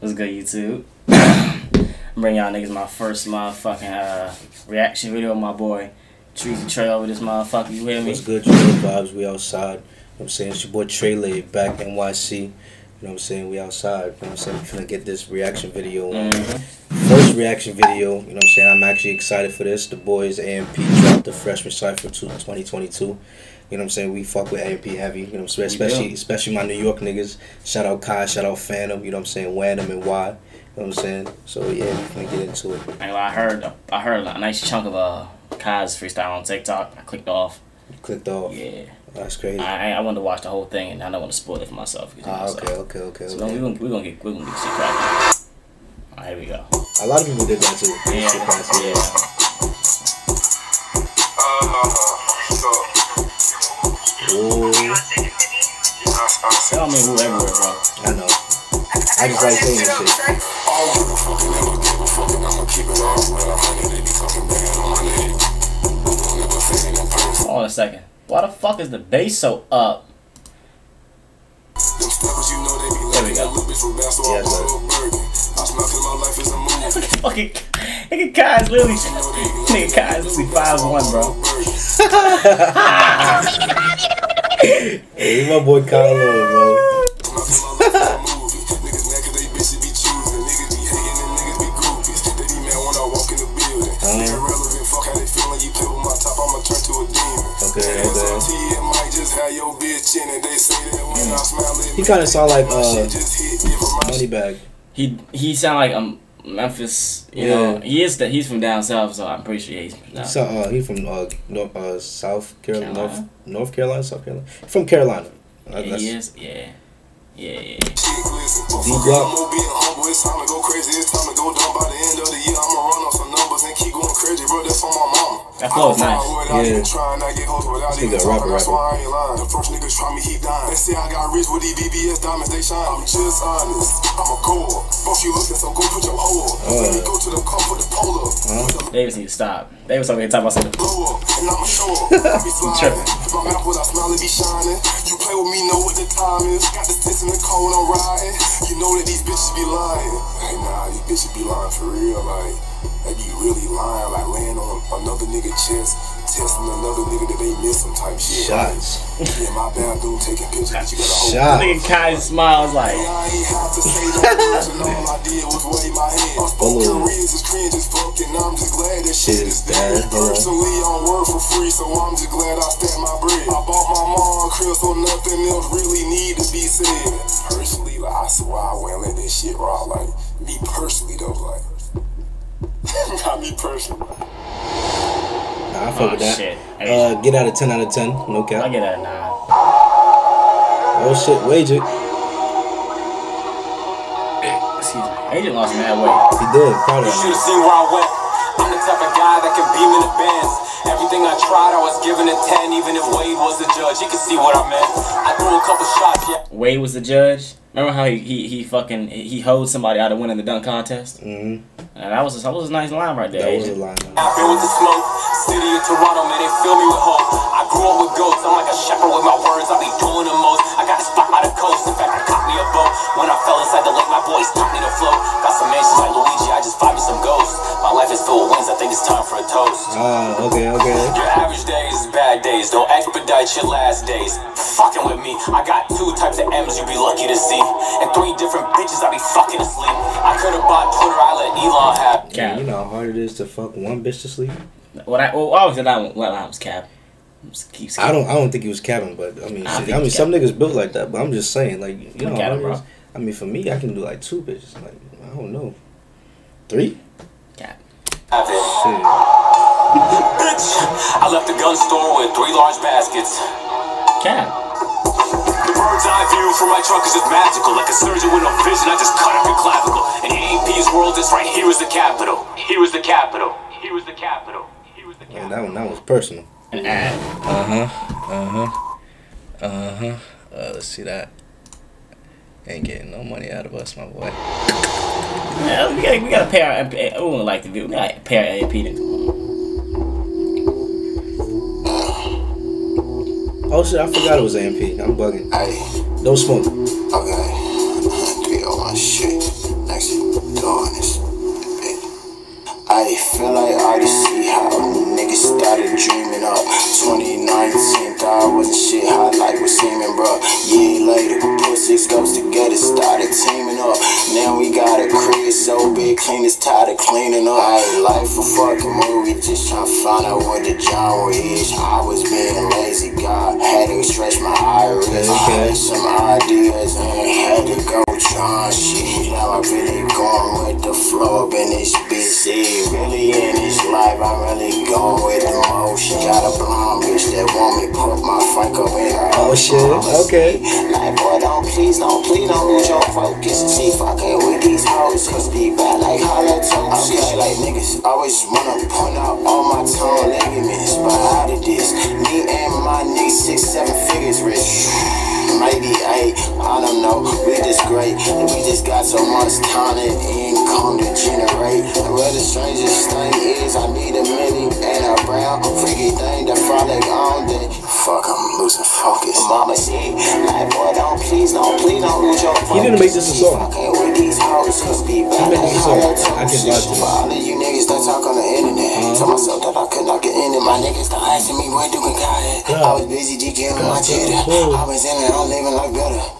What's good, YouTube? I'm bringing y'all niggas my first motherfucking uh, reaction video my boy Treasy Trey over this motherfucker. You hear me? What's good, Trey Vibes? We outside. You know what I'm saying? It's your boy Trey Lay back NYC. You know what I'm saying? We outside. You know what I'm saying? We're gonna get this reaction video on. Mhm. First reaction video. You know what I'm saying? I'm actually excited for this. The boys AMP dropped the freshman cypher to 2022. You know what I'm saying? We fuck with AMP heavy. You know what I'm saying? We do. Especially especially my New York niggas. Shout out Kai, shout out Fanum. You know what I'm saying? Wham and Y. You know what I'm saying? So yeah, we're gonna get into it. Anyway, I heard I heard a nice chunk of uh Kai's freestyle on TikTok. I clicked off. Clicked off. Yeah, That's crazy. I I I wanted to watch the whole thing, and I don't want to spoil it for myself. you know, Ah, so- okay, okay, okay, So we're gonna, we're gonna get we're gonna get shit cracking. All right, here we go. A lot of people did that too. Yeah, yeah. Ooh, Tell me who everywhere, bro. I know. I just like saying this shit. Hold on a second. Why the fuck is the bass so up? There we go. Yes, sir. Fucking nigga Kai's literally nigga Kai's literally five one, bro. Hey, my boy Kylo, bro. Okay, okay. He kind of sound like uh, Moneybag. He he sound like um Memphis, you know. He is that he's from down south, so I'm pretty sure he's from down. So, uh, he from uh, North, uh, South Carolina, North, Carolina? North Carolina, South Carolina. From Carolina. Uh, Yeah, he is, yeah. Yeah, yeah. D Block. That flow is nice. Yeah. This nigga a rapper, rapper. The first niggas try me, he died. They say I got rich with these BBS diamonds, they shine. I'm just honest. I'm a core. Boss, you looking, so go put your hoe up. Let me go to the car for the polo. Davis need to stop. Davis over here talking about something. Blow up, and I'ma show up. I be tripping. Sliding. My mouth without smile, it be shining. You play with me, know what the time is. Got the sticks in the cold, I'm riding. You know that these bitches be lying. Hey, nah, these bitches be lying for real. Like, they be really lying. Like, laying on another nigga chest, testing another nigga that they missing type shit. Shots. Yeah, my bathroom taking pictures, but you gotta hold Shots. Nigga Kai's smile is like, I ain't have to say no words, and all I did was wave my hand. Unspoken Hello. reasons, cringe as fuck, and I'm just glad that shit Shit is is dead. dead. Personally, I'm work for free, so I'm just glad I stacked my bread. I bought my mom a crib, so nothing else really need to be said. Personally, like, I swear I wouldn't let this shit rock. Like, me personally, though, like. Not me personally. Nah, I fuck oh with that. shit. Uh, get out of 10 out of 10. No cap. I cap. get that nine. Oh shit, wager. Excuse me. Agent lost mad weight. He did. Proud of You should've seen where I went. I'm the type of guy that can beam in the bands. Everything I tried, I was giving a 10, even if Wade was the judge. He could see what I meant. I threw a couple shots, yeah. Wade was the judge. Remember how he he, he fucking he hoed somebody out of winning the dunk contest? Mm-hmm. And that was a, that was a nice line right there. That was a Agent. line. Happy with the smoke. City of Toronto, man, they fill me with hope. I grew up with goats. I'm like a shepherd with my words. I be doing the most. I got a spot by the coast. In fact, I caught me a boat. When I fell inside the lake, my boys taught me to float. Got some mansions like Luigi. I just find me some ghosts. My life is filled with wins. I think it's time for a toast. Ah, okay, okay. Your average days is bad days. Don't expedite your last days. Fucking with me. I got two types of M's you'd be lucky to see. And three different bitches I'd be fucking asleep. I could have bought Twitter. I let Elon have. Yeah, Cap. you know how hard it is to fuck one bitch to sleep. What I well, obviously that one, that was cap. Keep I don't. I don't think he was capping, but I mean, I shit, I mean, some niggas built like that. But I'm just saying, like, you know, Look at how him, hard it bro. I mean, for me, I can do like two bitches. Like, I don't know, three. cap. Have it. Shit. Bitch, I left the gun store with three large baskets. Cap. The bird's eye view from my truck is just magical. Like a surgeon with no vision, I just cut up your clavicle. In AMP's world, this right here is the capital. Here is the capital. Here is the capital. Here is the Man, capital. that one, that was personal. An ad. Uh huh. Uh huh. Uh huh. Uh, let's see that. Ain't getting no money out of us, my boy. Yeah, we gotta eh, oh, we gotta pay our MP. We wouldn't like to do. We gotta pay our AP to Oh shit, I forgot it was AMP. I'm bugging. Hey, Don't smoke. I feel like I already see how niggas started dreaming up. 2019, thought I wasn't shit hot like was seeming, bro. Yeah, later, put six scopes together, started teaming up. Now we got a crib so big, clean is tired of cleaning up. I ain't life a fucking movie, just tryna find out what the genre is. I was being lazy, God had to stretch my iris. I had some ideas and had to go try shit. Now I really going with the flow up in this bitch. Really in this life, I really going with the motion. Got a blonde bitch that want me put my frank up in her. Oh shit. Okay. Like, boy, don't please, don't please, don't lose your focus. See, fucking with these hoes, cause be bad like hollow toes. Okay, like niggas always wanna point out all my tone ligaments, but how did this? Me and my niggas six, seven figures rich. Maybe eight, I don't know. We just great, and we just got so much talent and income to generate. Well, the strangest thing is, I need a milli and a brown freaky thing to frolic on the. Fuck, I'm losing focus. Mama said, like, boy, don't please, don't please, don't lose your focus. He didn't make this a song. Fucking with these hoes, cause be bad made like this a song. I can vouch for all of you niggas that talk on the internet, uh-huh. tell myself that I could not get in it. My niggas start asking me where do we got it. I was busy DJing my cheddar. I was in it, I'm living like better.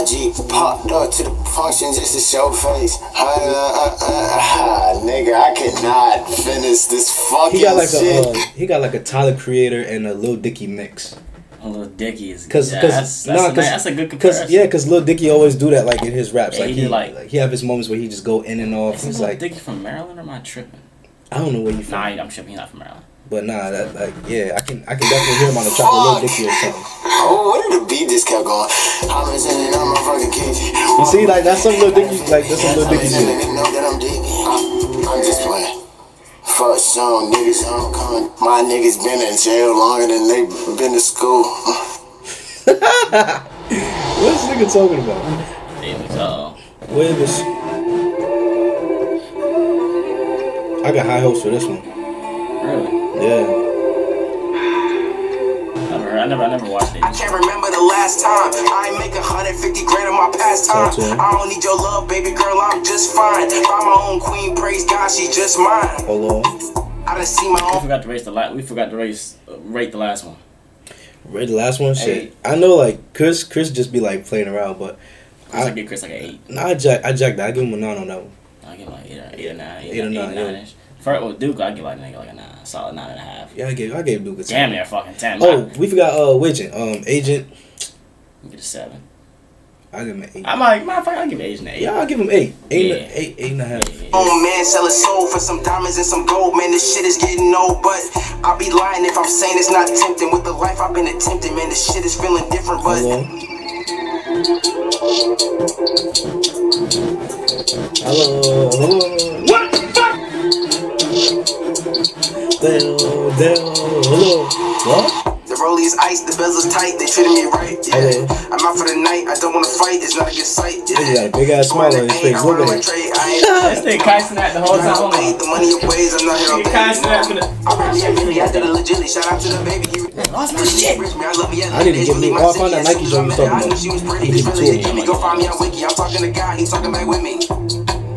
I G popped up to the function just to show face. Uh, uh, uh, uh, nigga, I cannot finish this fucking He got like shit. a uh, he got like a Tyler Creator and a Lil Dicky mix. A little Dicky is Cause, yeah, cause, that's, that's, nah, a, cause, that's a good cause, comparison. yeah, cause Lil Dicky always do that like in his raps. Yeah, like he he, like- like, he have his moments where he just go in and off. Is It's Lil like Dicky from Maryland or am I tripping? I don't know where you from, Nah, I'm tripping. He's not from Maryland. But nah, that like yeah, I can I can definitely hear him on the track with Lil Fuck. Dicky or something. Oh, where did the beat just kept going? I was in it, I'm a fucking kid. You see, like that's some Lil Dicky, like that's some Lil Dicky shit. Niggas know that I'm digging. I'm just playing. Fuck some niggas, I'm coming. My niggas been in jail longer than they been to school. What's this nigga talking about? It was, uh, this? I got high hopes for this one. Really? Yeah. Never. I never, I never watched it. I can't remember the last time I ain't make 150 grand in my pastime. Talk to him. I don't need your love, baby girl, I'm just fine. Find my own queen, praise God, she just mine. Hold on. I done see my We forgot to race the la- We forgot to race uh, rate the last one. Rate the last one. Shit. Eight. I know, like Chris. Chris just be like playing around, but I I, give Chris like an eight. nah, I jack. I jack that. I give him a nine on that one. I give him like eight or, eight or nine. Eight or nine, yeah. ish. For with Duke, I give like nigga like a nine, solid nine and a half. Yeah, I gave. I gave Duke a Damn ten. near fucking ten. Oh, we forgot. Uh, Widget. Um, Agent. I get a seven. I give him an eight. I'm like, of fact, I give Agent an eight. Yeah, I'll give him eight. Eight, Yeah. and- eight, eight and a half. Yeah, yeah. own man sell his soul for some diamonds and some gold. Man, this shit is getting old, but I'll be lying if I'm saying it's not tempting. With the life I've been attempting, man, this shit is feeling different. But Hello. Hello. Hello. what the fuck? Dale. Dale. Hello. What? The rollie is ice, the bezel's tight, they treating me right. Yeah. Hello. I'm out for the night, I don't wanna fight, it's not a good sight. Yeah. He got a big ass smile on his face. I Look at him. This nigga Kai Cenat the whole ain't time. paid the money in ways, I'm not here on Nigga Kai Cenat the. I really am really, I did it legitly. Shout out to the baby. Lost my shit. I love me. I need to get me- oh, I found that Nike joint you was talking I knew about. she was pretty. This to really him. me. Go find me on Wiki. I'm talking to God. He's talking back with me.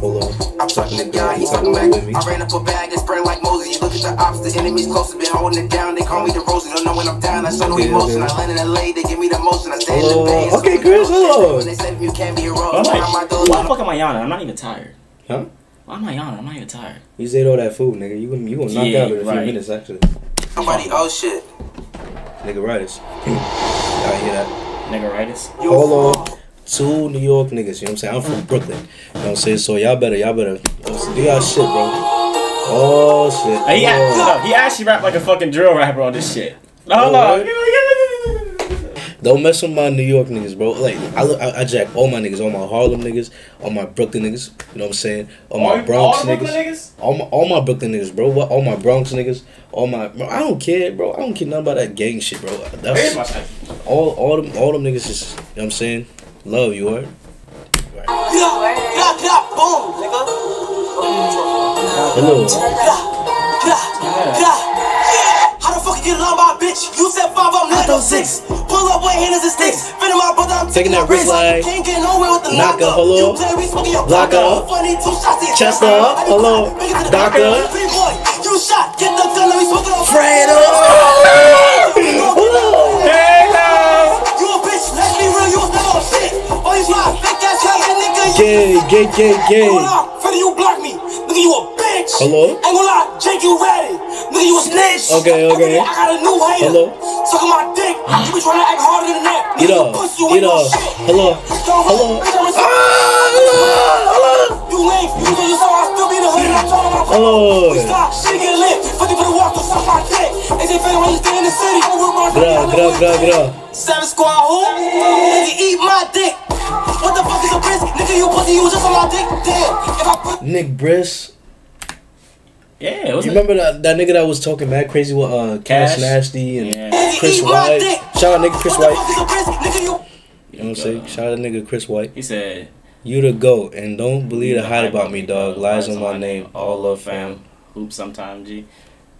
Hold on. I'm talking to God. He's talking back. I ran up a bag and spread like Moses. Look at the ops, the enemy's closer. Been holding it down. They call me the Rosie. Don't know when I'm down. I show no Okay, emotion. I land in LA. They give me the motion. I stay in oh, the bay. Okay, Chris, hello. When they say you can't be a role. I'm Behind my like, doors. why the fuck am I yawning? I'm not even tired. Huh? Why am I yawning? I'm not even tired. You ate all that food, nigga. You gonna you gonna knock Yeah, out in a few minutes actually. Somebody, oh shit. Nigga, riders. Y'all hear that? Nigga, right? It's- Hold on. Two New York niggas, you know what I'm saying? I'm from Brooklyn. You know what I'm saying? So y'all better, y'all better do y'all shit, bro. Oh shit. Hey, he, Oh. he actually rapped like a fucking drill rapper on this shit. No, hold Oh, on. Don't mess with my New York niggas, bro. Like I look, I, I jack all my niggas, all my Harlem niggas, all my Brooklyn niggas. You know what I'm saying? All my Bronx all niggas. Niggas? All my all my Brooklyn niggas, bro. What? All my Bronx niggas. All my. Bro, I don't care, bro. I don't care nothing about that gang shit, bro. That's all. All them. All them niggas just. You know what I'm saying? Love you, heard? Get up, get up, get up, boom, nigga. Hello. Get up, get up, get up. How the fuck you get along, my bitch? You said five, I'm not no six. Pull up with hands and sticks. Finna my brother, I'm Taking that wrist line. Can't get nowhere with the Knocker, knocker. hello. You play, we smoking your Lock block up. up. Funny, two shots, it's Chester, knocker. hello. Make it to the Knocker. knocker. Free boy, you shot. Get the gun, let me smoke it on. Fredo. Gay, gay, gay. Hold on, Freddie, you block me. Nigga, you a bitch. Hello? Ain't gonna lie, Jake, you ready. Nigga, you a snitch. Okay, okay. I got a new hater. Hello? Sucking my dick. You be trying to act harder than that. Get up, get up. shit. Hello, hello. Bitch, I'm a- Ah, hello, You lame. You know you saw I still be the hood and I'm talking about hello. We stop, shit get lit. Fuck you for the walk, don't suck my dick. AJ Fade when you stay in the city. I'm with my Get up, get up, get up, get up. Seven squad who? Nigga eat my dick. You pussy, you was just on my dick. Damn. If I put Nick Briss. Yeah, it was You remember that, that nigga that was talking mad crazy with uh Cash Cash? Nasty and Yeah. Chris White. Shout out nigga Chris White. the fuck is a brisk? Nigga you You know what I'm saying? Shout out nigga Chris White. He said, You the goat and don't believe the hype about me, dog. Lies on my name. All love fam. Hoop sometime, G.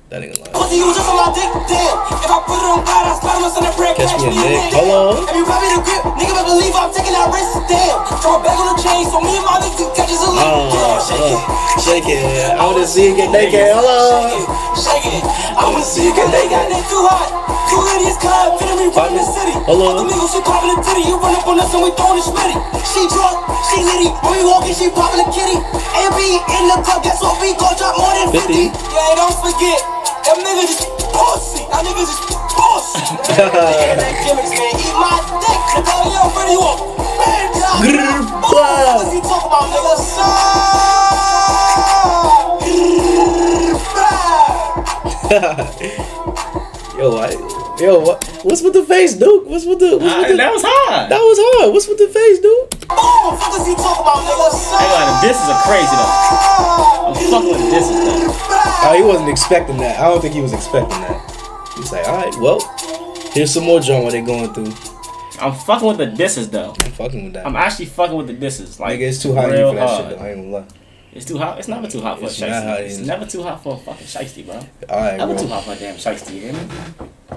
That nigga lying. pussy, you just on my dick. Damn. If I put it on God, I slide him in the bread. Catch me a dick. the Hello? If you me the grip, nigga better believe I'm taking that risk. Damn. Throw a bag on the chain so me and my niggas can catch us a lick. Oh, shake it. Shake it. I wanna see you get naked. Hello. Shake it. I wanna see you get they got that too hot. Two idiots come, finna me run the city. Hello. Other niggas, she poppin' the titty. You run up on us and we throwin' the smitty. She drunk, she litty. When we walkin', she poppin' the kitty. And be in the club, guess what? We gon' drop more than 50. 50. Yeah, don't forget. Them niggas just pussy. That niggas just pussy. Nigga, that gimmicks, man. Eat my dick. Nigga, yo, Freddie, you a man. What is he talking about, nigga? Yo, I, yo, what? What's with the face, Duke? What's with the? What's with the that was hard. that was hard. What's with the face, Duke? What oh, the fuck is he talking about, nigga? Hey, like, the disses are crazy though. Oh, I'm fucking with the disses though. Oh, he wasn't expecting that. I don't think he was expecting that. He's like, all right, well, here's some more drama they're going through. I'm fucking with the disses though. I'm fucking with that. I'm actually fucking with the disses. Like, Nigga, it's too hot in here real for that hard. shit, though. I ain't gonna lie. It's too hot. It's never too hot for It's a shiesty. It's never too hot for a fucking shiesty, bro. All right, Never too hot for a damn shiesty, you hear me?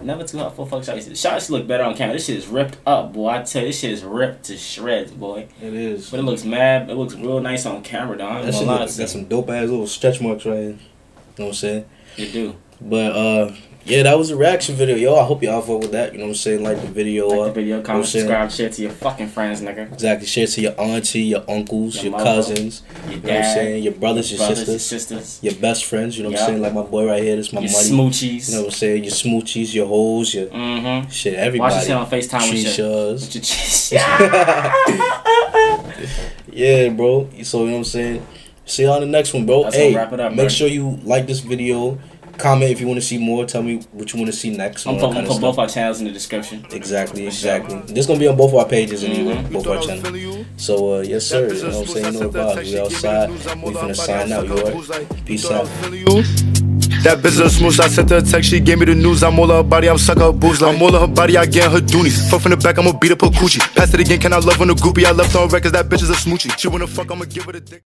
Never too hot for fucking shiesty. Shots look better on camera. This shit is ripped up, boy. I tell you, this shit is ripped to shreds, boy. It is. But it looks mad. It looks real nice on camera, though. I That shit look, got some dope ass little stretch marks right here. You know what I'm saying? You do. But uh, yeah, that was a reaction video, yo. I hope y'all fuck with that. You know what I'm saying? Like the video. Like the video, you know comment, subscribe, share to your fucking friends, nigga. Exactly. Share to your auntie, your uncles, Your your, mother, cousins. Your You know what I'm dad, saying? Your brothers, your, brothers, sisters, your sisters, your best friends. You know what I'm saying? Like my boy right here. This my your money. smoochies. You know what I'm saying? Your smoochies, your hoes, your Mm-hmm. shit. Watch Everybody. this shit on FaceTime with your, with your. Yeah, bro. So you know what I'm saying. See you on the next one, bro. That's hey, gonna wrap it up, make bro. sure you like this video. Comment if you want to see more. Tell me what you want to see next. I'm all putting put both our channels in the description. Exactly, For sure. exactly. This gonna be on both our pages anyway, Mhm. both our channels. So uh, yes sir, you know what I'm saying. You know the vibes. We outside. We finna sign out. You alright? Peace out. That business smooth, I sent her a text, she gave me the news. I'm all her body, I'm suck her booze. I'm all of her body, I get her doonies. Fuck from the back, I'ma beat up her coochie. Pass it again, can I love on the goopy? I left on records, that bitch is a smoochie. She wanna fuck, I'ma give her the dick.